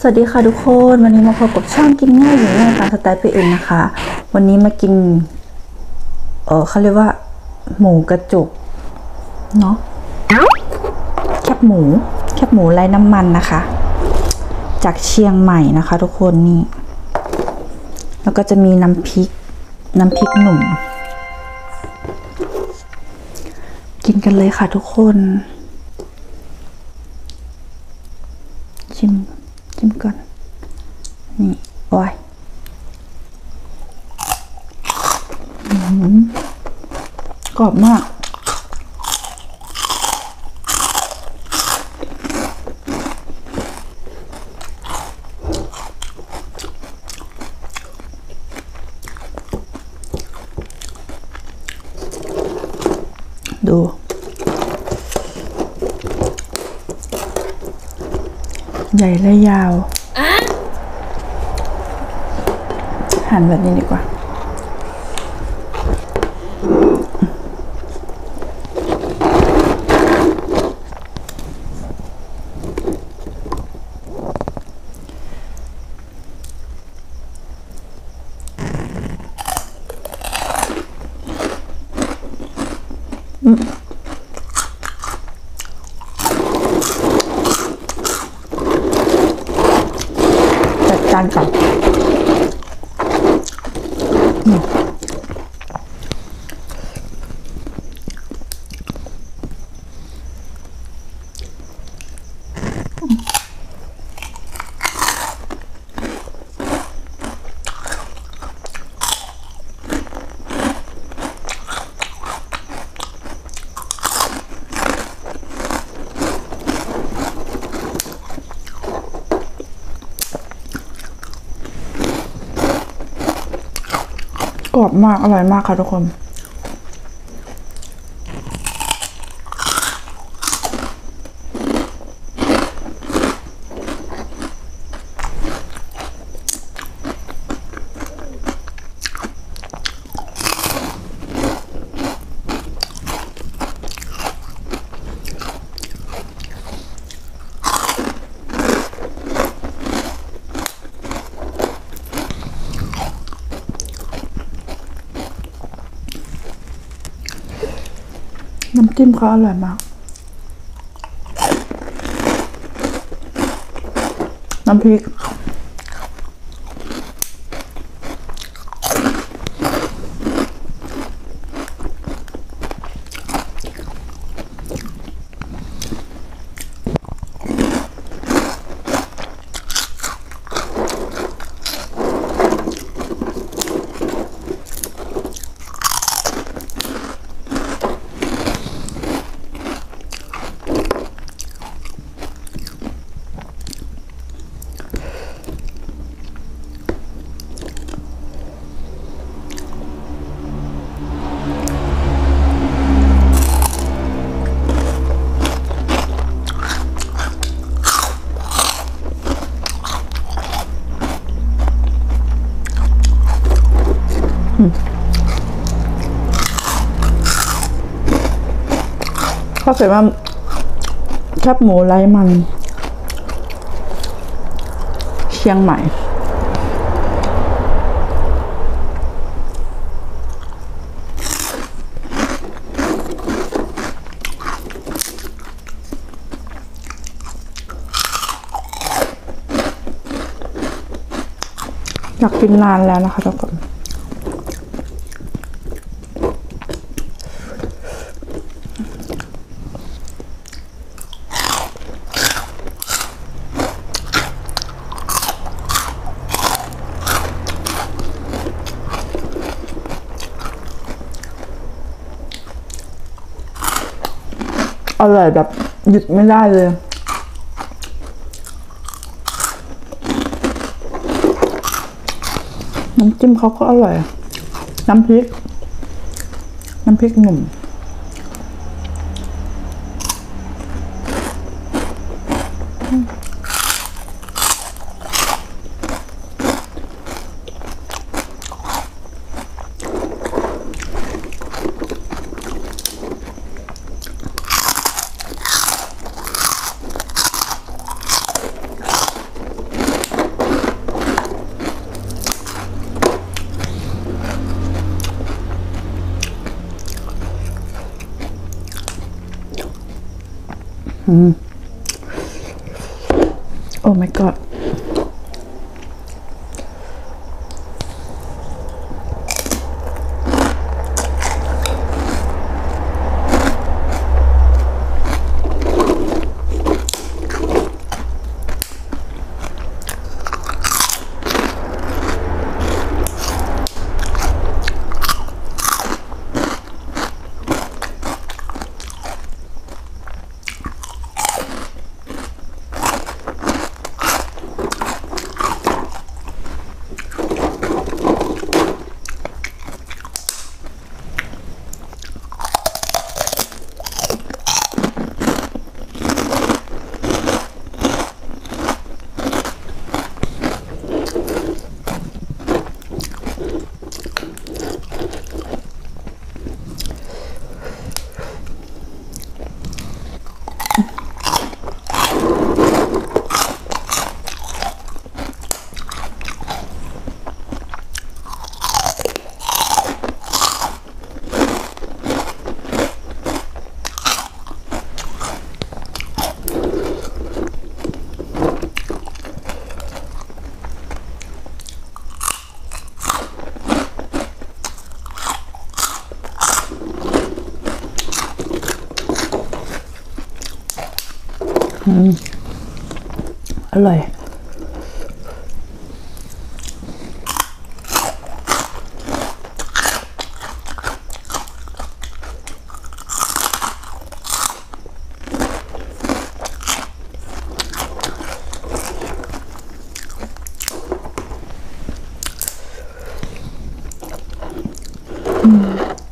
สวัสดีค่ะทุกคนวันนี้มาพบกับช่องกินง่ายอยู่ง่ายตามสไตล์ไปเองนะคะ วันนี้มากิน เออเขาเรียกว่า หมูกระจุกเนาะแคบหมู แคบหมูไร้น้ำมันนะคะ จากเชียงใหม่นะคะ ทุกคนนี่ แล้วก็จะมีน้ำพริก น้ำพริกหนุ่ม กินกันเลยค่ะทุกคน ชิม ชิมก่อน นี่ โอ้ยอื้อหือ กรอบมาก ดูใหญ่และยาว หั่นแบบนี้ดีกว่า จัด กรอบมาก อร่อยมากค่ะทุกคน จิ้มเขาอร่อยมาก น้ำพริก เขาเขียนว่าแคบหมูไร้มัน เชียงใหม่อยากกินนานแล้วนะคะทุกคน อร่อยแบบหยุดไม่ได้เลย น้ำจิ้มเขาก็อร่อย น้ำพริก น้ำพริกหนุ่ม Mm-hmm. อร่อย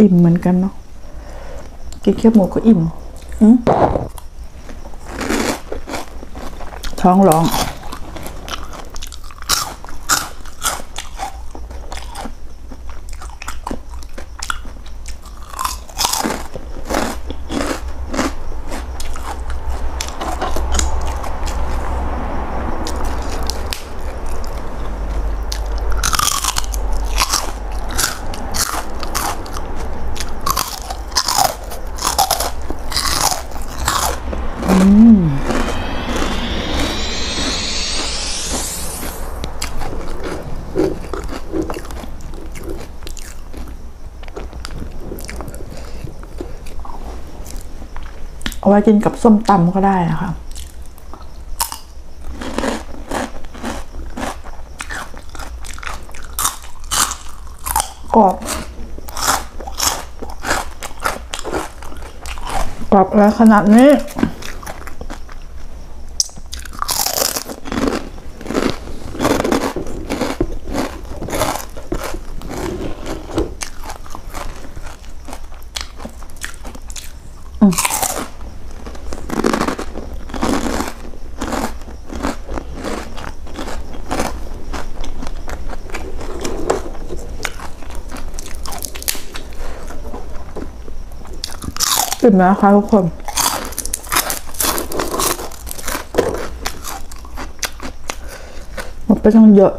อิ่มเหมือนกันเนาะกินแค่หมูก็อิ่มอืม ท้อ เอาไว้กินกับส้มตำก็ได้นะคะกรอบกรอบแล้วขนาดนี้ อิ่มแล้วค่ะทุกคนหมดไปต้องเยอะ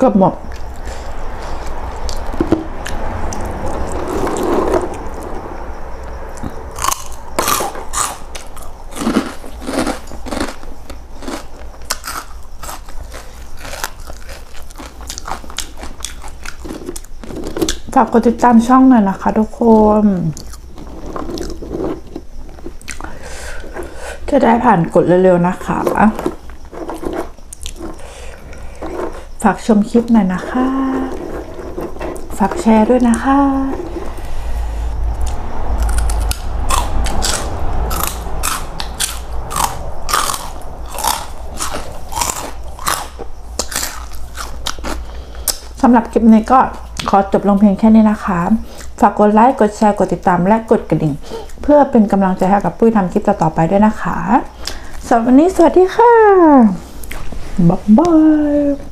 กือบหมดากกดติดตามช่องหน่อยนะคะทุกคน จะได้ผ่านกดเร็วๆนะคะ ฝากชมคลิปหน่อยนะคะ ฝากแชร์ด้วยนะคะสำหรับคลิปนี้ก็ ขอจบลงเพียงแค่นี้นะคะ ฝากกดไลค์ กดแชร์ กดติดตาม และกดกระดิ่ง เพื่อเป็นกำลังใจให้กับปุ้ยทำคลิปต่อๆไปด้วยนะคะสำหรับวันนี้สวัสดีค่ะบ๊ายบาย